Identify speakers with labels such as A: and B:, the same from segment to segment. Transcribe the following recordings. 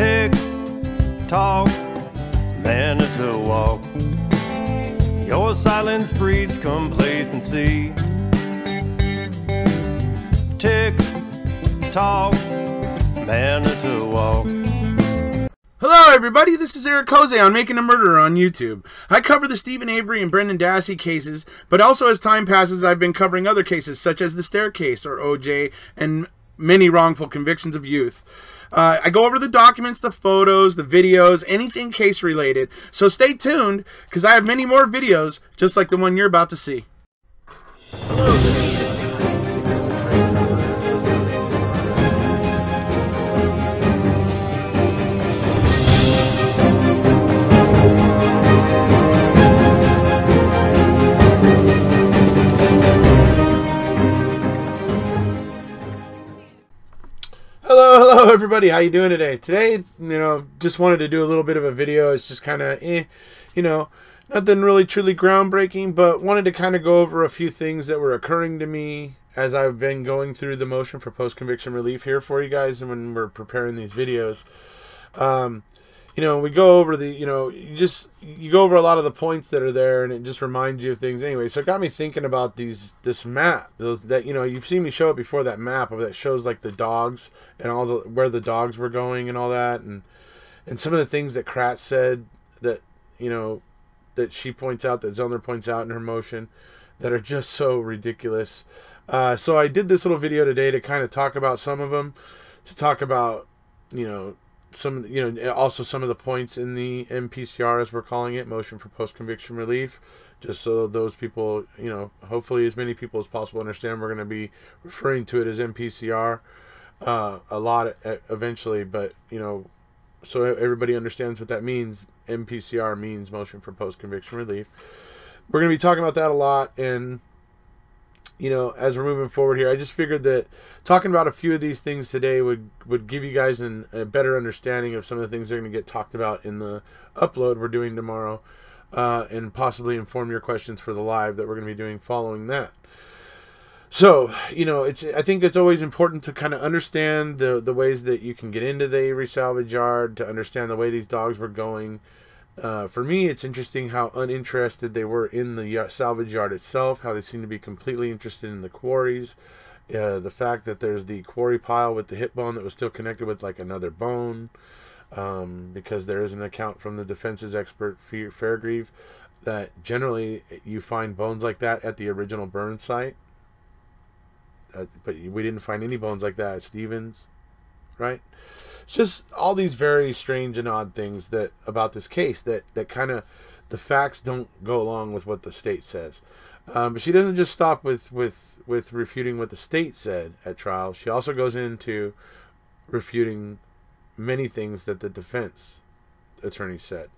A: Tick tock, Manitowoc. Your silence breeds complacency. Tick tock, Manitowoc.
B: Hello, everybody. This is Erekose on Making a Murderer on YouTube. I cover the Steven Avery and Brendan Dassey cases, but also as time passes, I've been covering other cases such as the Staircase or OJ and many wrongful convictions of youth. Uh, I go over the documents, the photos, the videos, anything case related. So stay tuned because I have many more videos just like the one you're about to see. Hello, everybody. How you doing today? Today, you know, just wanted to do a little bit of a video. It's just kind of, eh, you know, nothing really truly groundbreaking, but wanted to kind of go over a few things that were occurring to me as I've been going through the motion for post-conviction relief here for you guys, and when we're preparing these videos. Um, you know, we go over the, you know, you just you go over a lot of the points that are there, and it just reminds you of things anyway. So it got me thinking about these this map, those that you know you've seen me show it before that map of that shows like the dogs and all the where the dogs were going and all that, and and some of the things that Kratz said that you know that she points out that Zellner points out in her motion that are just so ridiculous. Uh, so I did this little video today to kind of talk about some of them, to talk about you know some you know also some of the points in the MPCR as we're calling it motion for post conviction relief just so those people you know hopefully as many people as possible understand we're going to be referring to it as MPCR uh, a lot eventually but you know so everybody understands what that means. MPCR means motion for post conviction relief. We're going to be talking about that a lot and you know, as we're moving forward here, I just figured that talking about a few of these things today would would give you guys an, a better understanding of some of the things that are going to get talked about in the upload we're doing tomorrow, uh, and possibly inform your questions for the live that we're going to be doing following that. So, you know, it's I think it's always important to kind of understand the the ways that you can get into the Avery salvage yard, to understand the way these dogs were going. Uh, for me, it's interesting how uninterested they were in the salvage yard itself, how they seem to be completely interested in the quarries. Uh, the fact that there's the quarry pile with the hip bone that was still connected with like another bone, um, because there is an account from the defense's expert Fairgrieve that generally you find bones like that at the original burn site. Uh, but we didn't find any bones like that at Stevens, right? It's just all these very strange and odd things that about this case that that kind of the facts don't go along with what the state says. Um, but she doesn't just stop with with with refuting what the state said at trial. She also goes into refuting many things that the defense attorney said.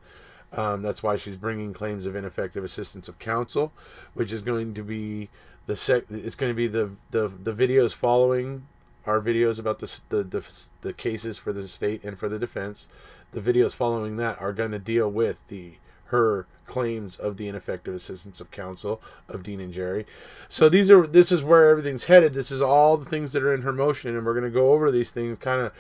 B: Um, that's why she's bringing claims of ineffective assistance of counsel, which is going to be the sec. It's going to be the the the videos following our videos about the, the, the, the cases for the state and for the defense. The videos following that are going to deal with the her claims of the ineffective assistance of counsel of Dean and Jerry. So these are this is where everything's headed. This is all the things that are in her motion, and we're going to go over these things kind of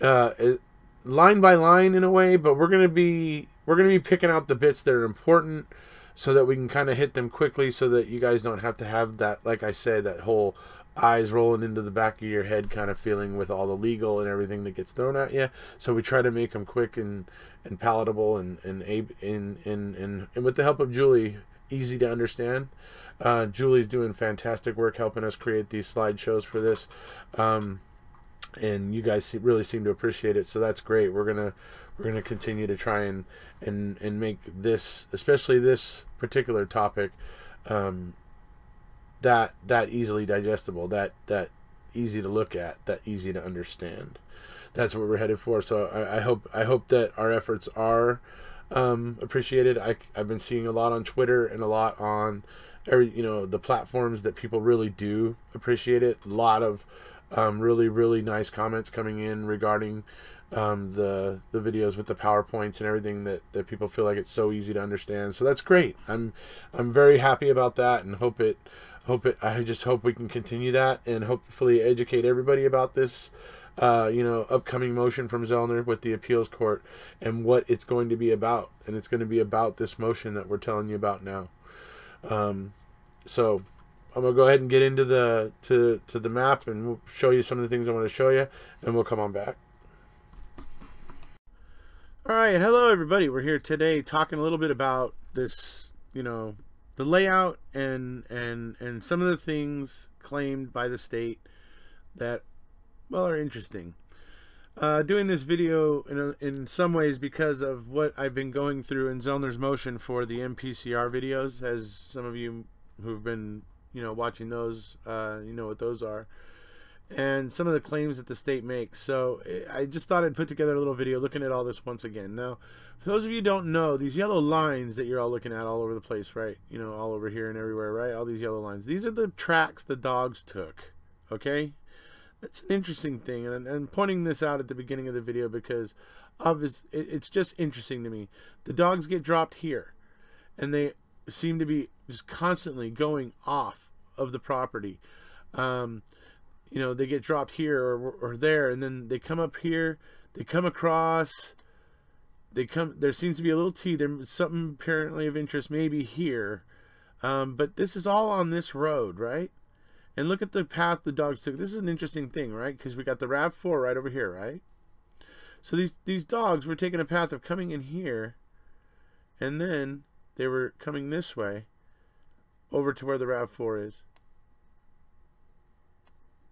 B: uh, line by line in a way. But we're going to be we're going to be picking out the bits that are important so that we can kind of hit them quickly, so that you guys don't have to have that, like I said, that whole eyes rolling into the back of your head kind of feeling with all the legal and everything that gets thrown at you. So we try to make them quick and, and palatable and and, and, and, and, and with the help of Julie, easy to understand. Uh, Julie's doing fantastic work helping us create these slideshows for this. Um, and you guys really seem to appreciate it, so that's great. We're gonna we're gonna continue to try and and and make this, especially this particular topic, um, that that easily digestible, that that easy to look at, that easy to understand. That's what we're headed for. So I, I hope I hope that our efforts are um, appreciated. I, I've been seeing a lot on Twitter and a lot on every you know the platforms that people really do appreciate it. A lot of um, really really nice comments coming in regarding um, the the videos with the powerpoints and everything that, that people feel like it's so easy to understand. So that's great. I'm I'm very happy about that and hope it hope it i just hope we can continue that and hopefully educate everybody about this uh, you know, upcoming motion from Zellner with the appeals court and what it's going to be about. And it's going to be about this motion that we're telling you about now. Um, so I'm gonna go ahead and get into the to to the map and we'll show you some of the things I want to show you, and we'll come on back. All right, hello everybody. We're here today talking a little bit about this, you know, the layout and and and some of the things claimed by the state that well are interesting. Uh, doing this video in, a, in some ways because of what I've been going through in Zellner's motion for the MPCR videos, as some of you who've been you know watching those, uh, you know what those are, and some of the claims that the state makes. So I just thought I'd put together a little video looking at all this once again. Now, for those of you don't know, these yellow lines that you're all looking at all over the place, right? You know, all over here and everywhere, right? All these yellow lines. These are the tracks the dogs took. Okay, that's an interesting thing, and pointing this out at the beginning of the video because obvious, it's just interesting to me. The dogs get dropped here, and they seem to be just constantly going off of the property. Um, you know, they get dropped here or, or there, and then they come up here, they come across, they come, there seems to be a little T, there's something apparently of interest maybe here, um, but this is all on this road, right? And look at the path the dogs took. This is an interesting thing, right? Because we got the RAV4 right over here, right? So these, these dogs were taking a path of coming in here, and then they were coming this way over to where the RAV4 is.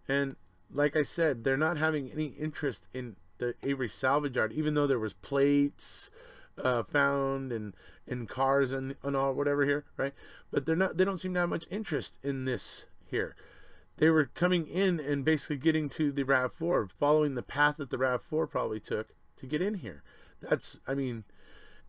B: And like I said, they're not having any interest in the Avery salvage yard, even though there was plates uh, found and in cars and, and all whatever here, right? But they're not. They don't seem to have much interest in this here they were coming in and basically getting to the RAV4, following the path that the RAV4 probably took to get in here. That's, I mean,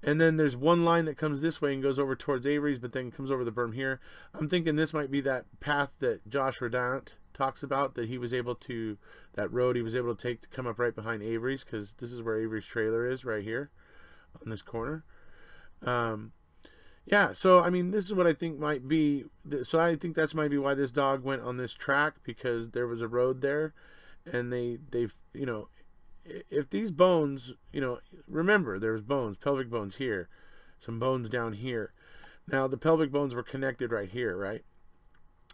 B: and then there's one line that comes this way and goes over towards Avery's, but then comes over the berm here. I'm thinking this might be that path that Josh Radandt talks about that he was able to, that road he was able to take to come up right behind Avery's because this is where Avery's trailer is right here on this corner. Um, yeah, so I mean, this is what I think might be. So I think that's might be why this dog went on this track because there was a road there, and they they you know, if these bones you know remember there was bones pelvic bones here, some bones down here. Now the pelvic bones were connected right here, right?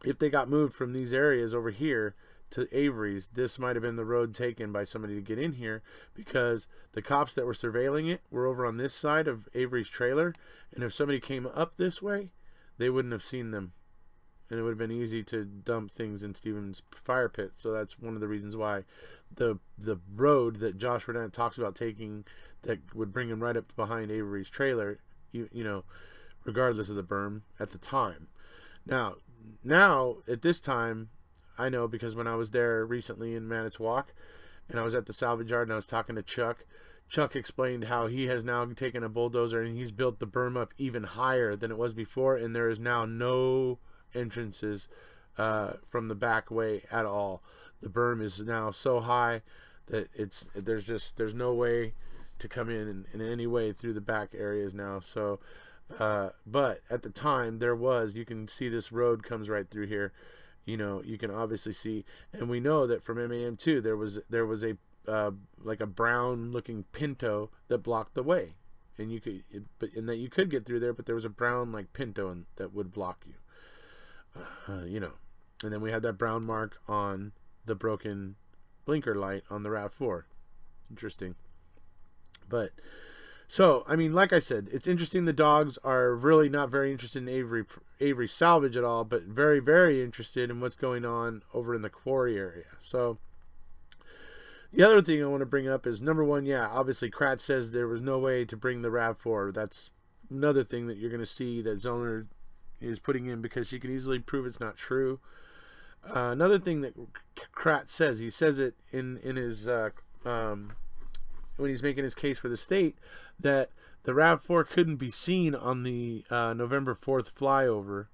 B: If they got moved from these areas over here, to Avery's, this might have been the road taken by somebody to get in here because the cops that were surveilling it were over on this side of Avery's trailer. And if somebody came up this way, they wouldn't have seen them. And it would have been easy to dump things in Stevens fire pit. So that's one of the reasons why the the road that Josh Radandt talks about taking that would bring him right up behind Avery's trailer, you, you know, regardless of the berm at the time. Now, now at this time, I know because when I was there recently in Manitowoc and I was at the salvage yard and I was talking to Chuck, Chuck explained how he has now taken a bulldozer and he's built the berm up even higher than it was before, and there is now no entrances uh, from the back way at all. The berm is now so high that it's there's just there's no way to come in in, in any way through the back areas now. So, uh, but at the time there was you can see this road comes right through here. You know you can obviously see and we know that from MAM2 there was there was a uh, like a brown looking pinto that blocked the way. And you could it, but and that you could get through there but there was a brown like pinto and that would block you. Uh, you know and then we had that brown mark on the broken blinker light on the RAV4 interesting. But so, I mean, like I said, it's interesting. The dogs are really not very interested in Avery Avery salvage at all, but very, very interested in what's going on over in the quarry area. So, the other thing I want to bring up is number one, yeah, obviously Kratz says there was no way to bring the RAV4. That's another thing that you're going to see that Zellner is putting in because she can easily prove it's not true. Uh, another thing that Kratz says, he says it in in his uh, um, when he's making his case for the state that the RAV4 couldn't be seen on the uh, November 4th flyover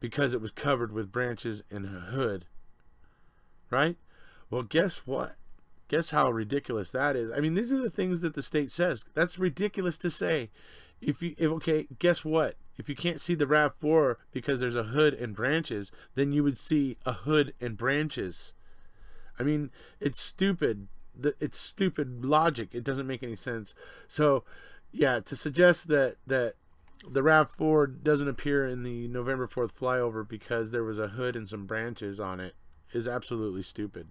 B: because it was covered with branches and a hood. Right? Well, guess what? Guess how ridiculous that is. I mean, these are the things that the state says. That's ridiculous to say. If you if, okay, guess what? If you can't see the RAV4 because there's a hood and branches, then you would see a hood and branches. I mean, it's stupid. It's stupid logic. It doesn't make any sense. So, yeah, to suggest that that the RAV4 doesn't appear in the November 4th flyover because there was a hood and some branches on it is absolutely stupid.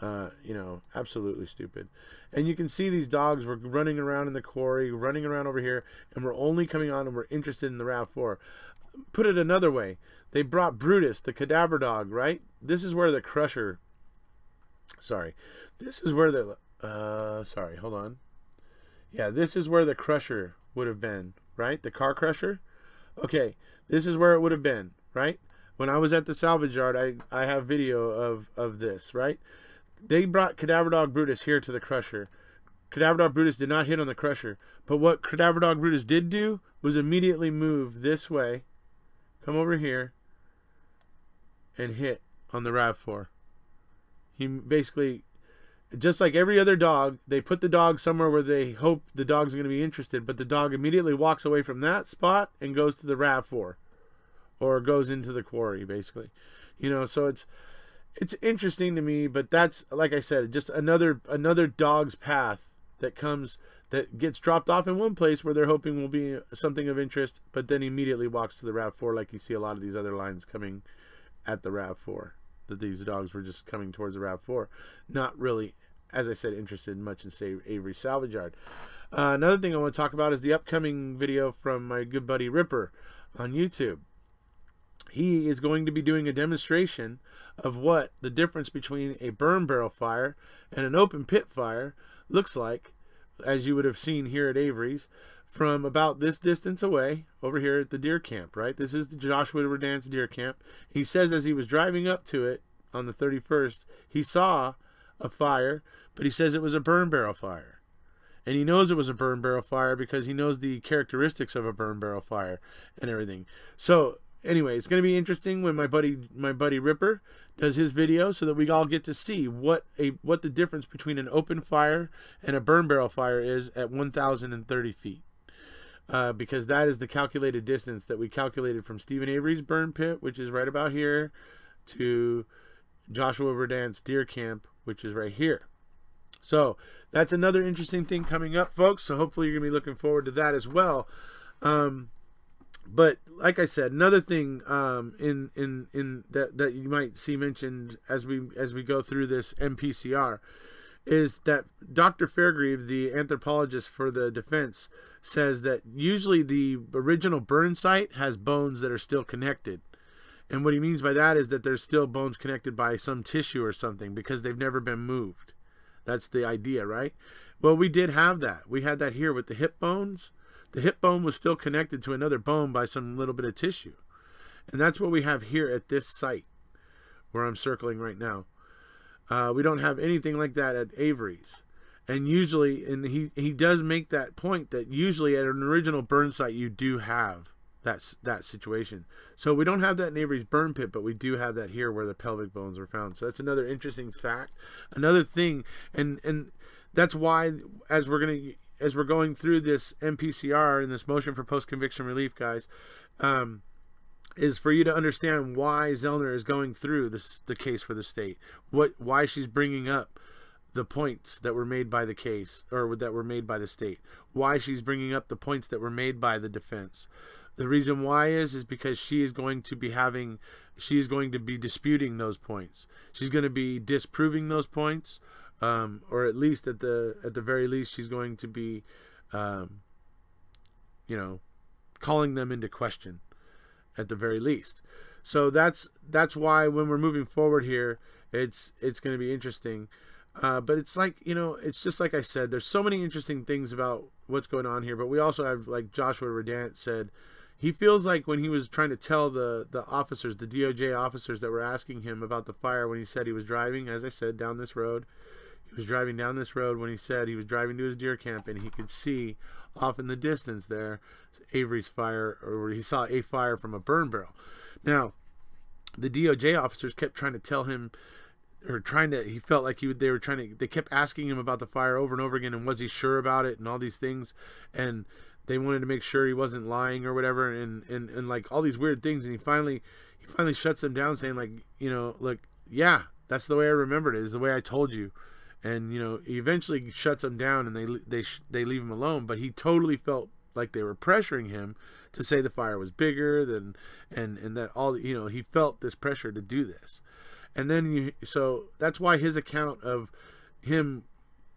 B: Uh, you know, absolutely stupid. And you can see these dogs were running around in the quarry, running around over here, and we're only coming on and we're interested in the RAV4. Put it another way, they brought Brutus, the cadaver dog, right? This is where the Crusher. Sorry, this is where the. Uh, sorry, hold on. Yeah, this is where the Crusher would have been, right? The car crusher. Okay, this is where it would have been, right? When I was at the salvage yard, I, I have video of, of this, right? They brought Cadaver Dog Brutus here to the crusher. Cadaver Dog Brutus did not hit on the crusher, but what Cadaver Dog Brutus did do was immediately move this way, come over here, and hit on the RAV4. He basically just like every other dog, they put the dog somewhere where they hope the dog's going to be interested, but the dog immediately walks away from that spot and goes to the RAV4 or goes into the quarry basically. You know, so it's it's interesting to me, but that's like I said, just another another dog's path that comes that gets dropped off in one place where they're hoping will be something of interest, but then immediately walks to the RAV4 like you see a lot of these other lines coming at the RAV4 that these dogs were just coming towards the RAV4, not really, as I said, interested much in say Avery Salvage Yard. Uh, another thing I want to talk about is the upcoming video from my good buddy Ripper on YouTube. He is going to be doing a demonstration of what the difference between a burn barrel fire and an open pit fire looks like, as you would have seen here at Avery's, from about this distance away over here at the deer camp, right? This is the Joshua Radandt's deer camp. He says as he was driving up to it on the 31st, he saw a fire, but he says it was a burn barrel fire. And he knows it was a burn barrel fire because he knows the characteristics of a burn barrel fire and everything. So anyway, it's going to be interesting when my buddy my buddy Ripper does his video so that we all get to see what a what the difference between an open fire and a burn barrel fire is at 1030 feet uh, because that is the calculated distance that we calculated from Steven Avery's burn pit, which is right about here, to Joshua Radandt's deer camp, which is right here. So that's another interesting thing coming up, folks. So hopefully you're gonna be looking forward to that as well. Um, but like I said, another thing um, in in in that that you might see mentioned as we as we go through this MPCR is that Dr. Fairgrieve, the anthropologist for the defense, says that usually the original burn site has bones that are still connected. And what he means by that is that there's still bones connected by some tissue or something because they've never been moved. That's the idea, right? Well, we did have that. We had that here with the hip bones. The hip bone was still connected to another bone by some little bit of tissue. And that's what we have here at this site where I'm circling right now. Uh, we don't have anything like that at Avery's. And usually, and he, he does make that point that usually at an original burn site, you do have that, that situation. So we don't have that in Avery's burn pit, but we do have that here where the pelvic bones were found. So that's another interesting fact. Another thing, and, and that's why as we're going to, as we're going through this MPCR and this motion for post-conviction relief, guys, um, is for you to understand why Zellner is going through this the case for the state. What why she's bringing up the points that were made by the case or that were made by the state. Why she's bringing up the points that were made by the defense. The reason why is is because she is going to be having she is going to be disputing those points. She's going to be disproving those points um, or at least at the at the very least she's going to be um, you know calling them into question at the very least. So that's that's why when we're moving forward here, it's it's going to be interesting. Uh, but it's like you know, it's just like I said. There's so many interesting things about what's going on here. But we also have like Joshua Radandt said, he feels like when he was trying to tell the the officers, the DOJ officers that were asking him about the fire when he said he was driving, as I said, down this road. He was driving down this road when he said he was driving to his deer camp and he could see off in the distance there Avery's fire, or he saw a fire from a burn barrel. Now, the DOJ officers kept trying to tell him, or trying to, he felt like he would, they were trying to, they kept asking him about the fire over and over again, and was he sure about it, and all these things, and they wanted to make sure he wasn't lying or whatever, and and and like all these weird things, and he finally he finally shuts them down, saying like, you know, look, yeah, that's the way I remembered it. Is the way I told you, and you know, he eventually shuts them down and they they they leave him alone. But he totally felt like they were pressuring him to say the fire was bigger than and and that all you know he felt this pressure to do this and then you so that's why his account of him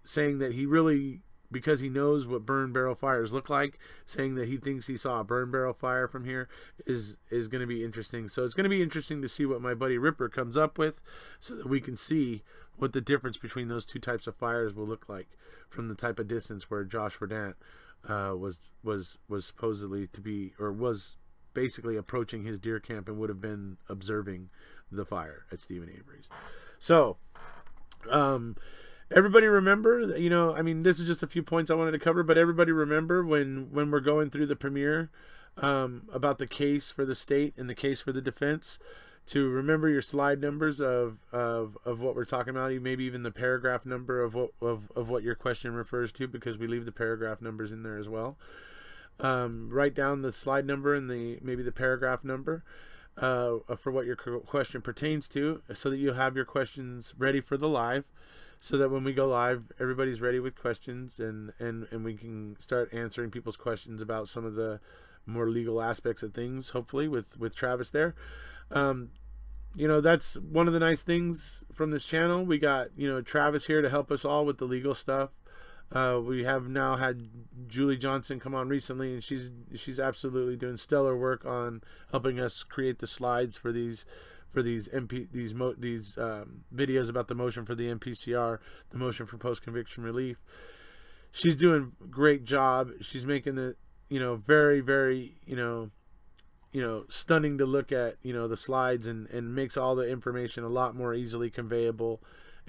B: saying that he really because he knows what burn barrel fires look like saying that he thinks he saw a burn barrel fire from here is is going to be interesting so it's going to be interesting to see what my buddy ripper comes up with so that we can see what the difference between those two types of fires will look like from the type of distance where josh Radandt uh, was was was supposedly to be or was basically approaching his deer camp and would have been observing the fire at Steven Avery's. So, um, everybody remember, you know, I mean, this is just a few points I wanted to cover, but everybody remember when when we're going through the premiere um, about the case for the state and the case for the defense to remember your slide numbers of, of, of what we're talking about, maybe even the paragraph number of what of, of what your question refers to, because we leave the paragraph numbers in there as well. Um, write down the slide number and the maybe the paragraph number uh, for what your question pertains to, so that you have your questions ready for the live, so that when we go live, everybody's ready with questions and and and we can start answering people's questions about some of the more legal aspects of things. Hopefully, with with Travis there. Um, you know that's one of the nice things from this channel. We got you know Travis here to help us all with the legal stuff. Uh, we have now had Julie Johnson come on recently, and she's she's absolutely doing stellar work on helping us create the slides for these for these MP these mo these um, videos about the motion for the MPCR, the motion for post conviction relief. She's doing great job. She's making it you know very very you know you know stunning to look at you know the slides and and makes all the information a lot more easily conveyable.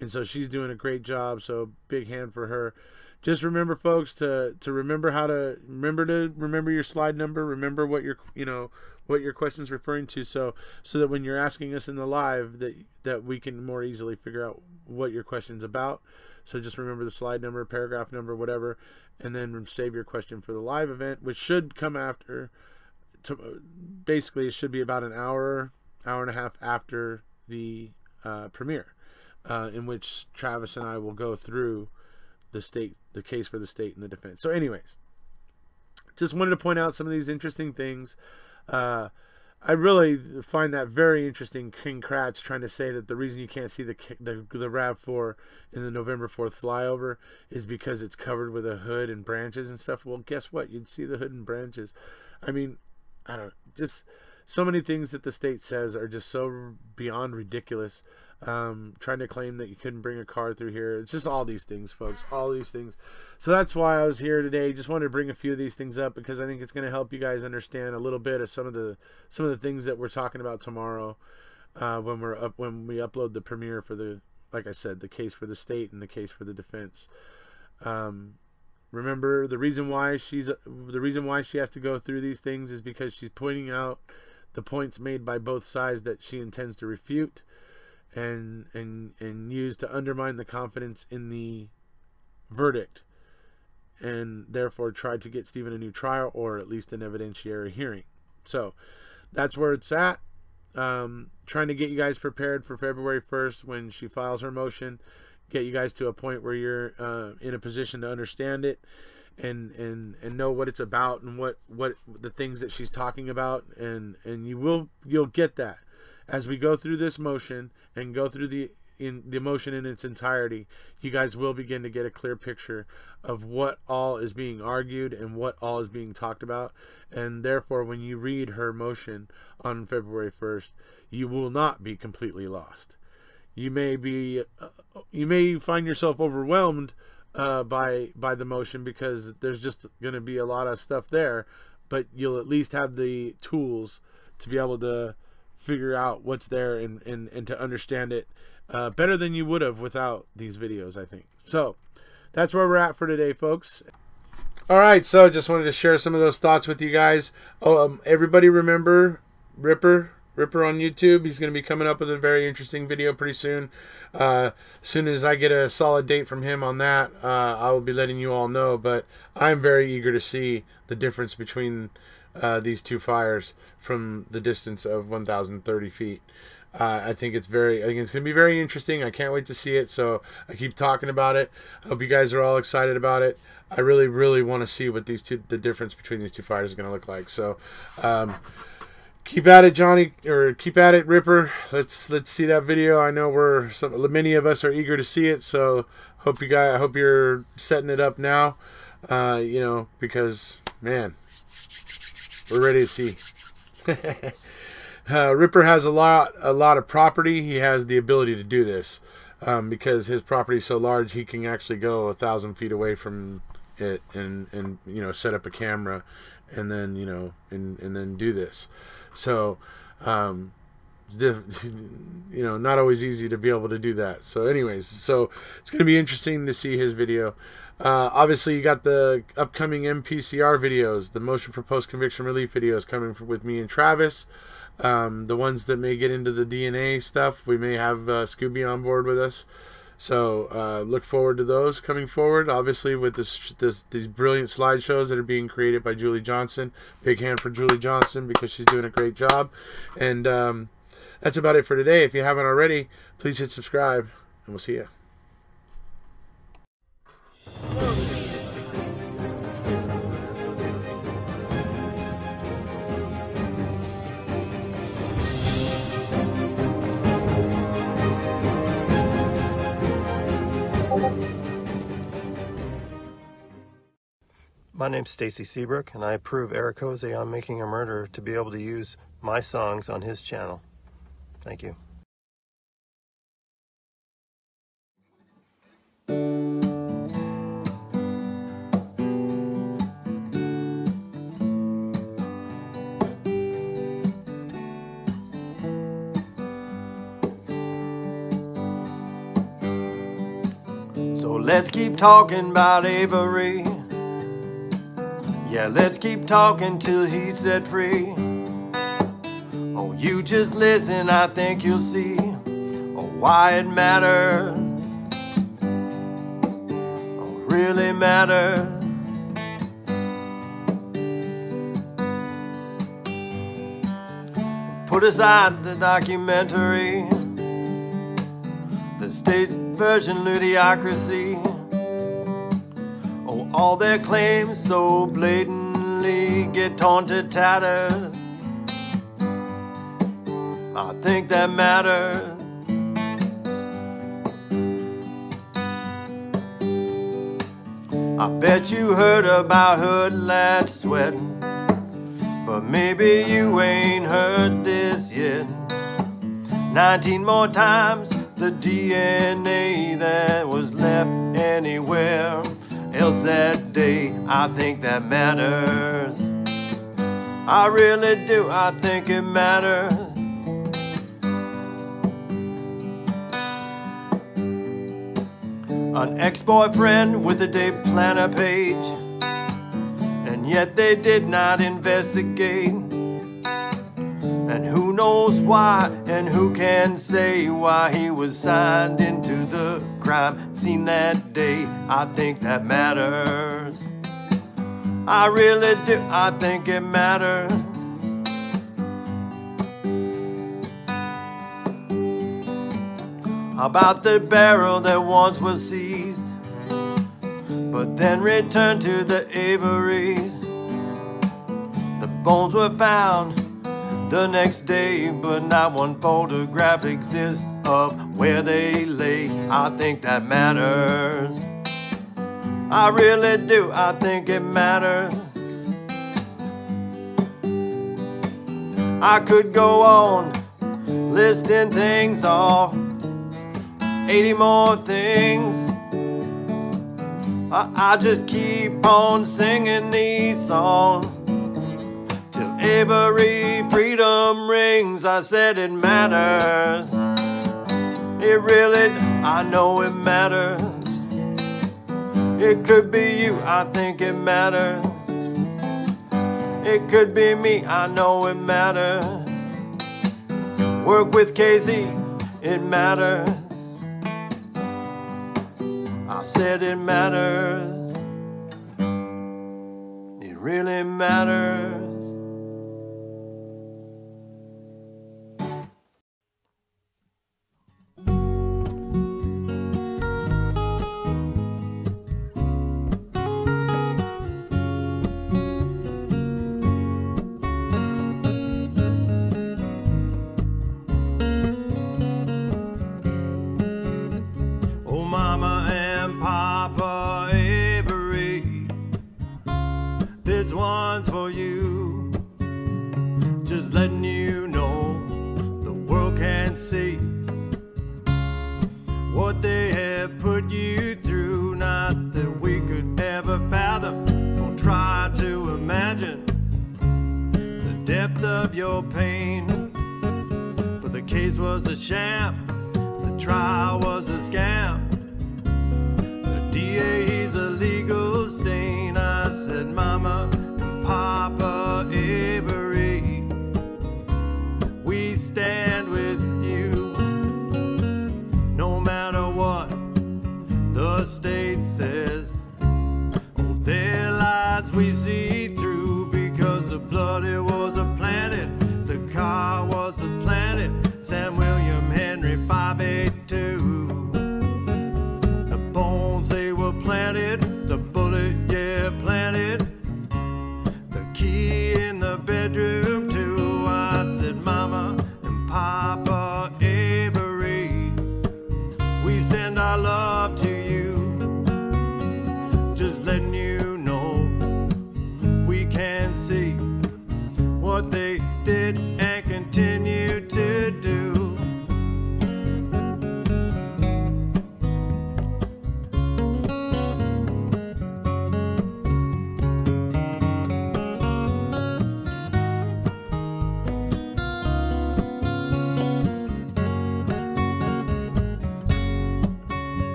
B: And so she's doing a great job. So big hand for her. Just remember folks to to remember how to remember to remember your slide number. Remember what your you know what your question's referring to. So so that when you're asking us in the live that that we can more easily figure out what your question's about. So just remember the slide number paragraph number whatever and then save your question for the live event which should come after to, basically it should be about an hour hour and a half after the uh, premiere uh, in which Travis and I will go through the state, the case for the state and the defense. So, anyways, just wanted to point out some of these interesting things. Uh, I really find that very interesting. Ken Kratz trying to say that the reason you can't see the the, the Rav Four in the November Fourth flyover is because it's covered with a hood and branches and stuff. Well, guess what? You'd see the hood and branches. I mean, I don't know, just so many things that the state says are just so beyond ridiculous um, trying to claim that you couldn't bring a car through here. It's just all these things, folks. All these things. So that's why I was here today. Just wanted to bring a few of these things up because I think it's going to help you guys understand a little bit of some of the some of the things that we're talking about tomorrow uh, when we're up when we upload the premiere for the like I said the case for the state and the case for the defense. Um, remember the reason why she's the reason why she has to go through these things is because she's pointing out the points made by both sides that she intends to refute and and and use to undermine the confidence in the verdict and therefore tried to get Steven a new trial or at least an evidentiary hearing. So that's where it's at. Um, trying to get you guys prepared for February 1st when she files her motion, get you guys to a point where you're uh, in a position to understand it and and and know what it's about and what what the things that she's talking about and and you will you'll get that as we go through this motion and go through the in the motion in its entirety, you guys will begin to get a clear picture of what all is being argued and what all is being talked about. And therefore, when you read her motion on February 1st, you will not be completely lost. You may be, uh, you may find yourself overwhelmed uh, by by the motion because there's just going to be a lot of stuff there, but you'll at least have the tools to be able to figure out what's there and, and, and to understand it uh, better than you would have without these videos, I think. So that's where we're at for today, folks. All right, so just wanted to share some of those thoughts with you guys. Oh, um, everybody remember Ripper Ripper on YouTube. He's going to be coming up with a very interesting video pretty soon. Uh, as soon as I get a solid date from him on that, uh, I will be letting you all know. But I'm very eager to see the difference between uh, these two fires from the distance of 1,030 feet. Uh, I think it's very, I think it's going to be very interesting. I can't wait to see it. So I keep talking about it. I hope you guys are all excited about it. I really, really want to see what these two, the difference between these two fires is going to look like. So, um, keep at it, Johnny, or keep at it, Ripper. Let's let's see that video. I know we're some, many of us are eager to see it. So hope you guys, I hope you're setting it up now. Uh, you know, because man, we're ready to see. uh, Ripper has a lot, a lot of property. He has the ability to do this um, because his property is so large. He can actually go a thousand feet away from it and and you know set up a camera, and then you know and and then do this. So. Um, it's diff- you know not always easy to be able to do that. So anyways so it's going to be interesting to see his video. Uh, obviously you got the upcoming mpcr videos the motion for post-conviction relief videos coming with me and travis. Um, the ones that may get into the dna stuff we may have uh, scooby on board with us so uh, look forward to those coming forward. Obviously, with this, this these brilliant slideshows that are being created by Julie Johnson. Big hand for Julie Johnson because she's doing a great job. And um, that's about it for today. If you haven't already, please hit subscribe, and we'll see you.
A: My name's Stacy Seabrook, and I approve Erekose on Making a Murderer to be able to use my songs on his channel. Thank you. So let's keep talking about Avery. Yeah, let's keep talking till he's set free. Oh, you just listen, I think you'll see oh, why it matters. Oh, really matters. Put aside the documentary, the state's version ludicrosy. All their claims so blatantly get torn to tatters. I think that matters. I bet you heard about Hood Lad sweating, but maybe you ain't heard this yet. Nineteen more times the DNA that was left anywhere else that day. I think that matters. I really do, I think it matters. An ex boyfriend with a day planner page, and yet they did not investigate. And who knows why, and who can say why he was signed into the crime scene that day? I think that matters. I really do, I think it matters. About the barrel that once was seized, but then returned to the Averys. The bones were found the next day, but not one photograph exists of where they lay. I think that matters. I really do, I think it matters. I could go on listing things off, 80 more things. I, I just keep on singing these songs till every freedom rings. I said it matters. It really, I know it matters. It could be you, I think it matters. It could be me, I know it matters. Work with KZ, it matters. I said it matters. It really matters. This one's for you. Just letting you know the world can't see what they have put you through. Not that we could ever fathom or try to imagine the depth of your pain. But the case was a sham, the trial was a scam. The DA